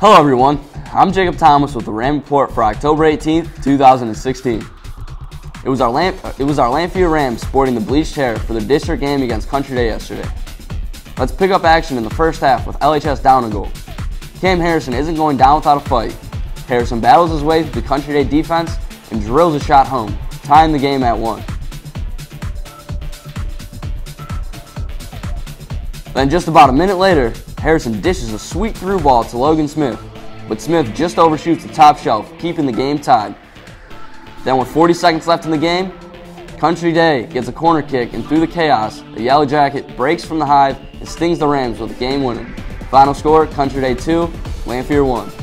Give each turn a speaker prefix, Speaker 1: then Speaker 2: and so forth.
Speaker 1: Hello, everyone. I'm Jacob Thomas with the Ram Report for October 18th, 2016. It was our Lam- it was our Rams sporting the bleached hair for their district game against Country Day yesterday. Let's pick up action in the first half with LHS down a goal. Cam Harrison isn't going down without a fight. Harrison battles his way through the Country Day defense and drills a shot home, tying the game at one. Then just about a minute later, Harrison dishes a sweet through ball to Logan Smith, but Smith just overshoots the top shelf, keeping the game tied. Then with 40 seconds left in the game, Country Day gets a corner kick and through the chaos, the Yellow Jacket breaks from the hive and stings the Rams with a game winner. Final score, Country Day 2, Lamphere 1.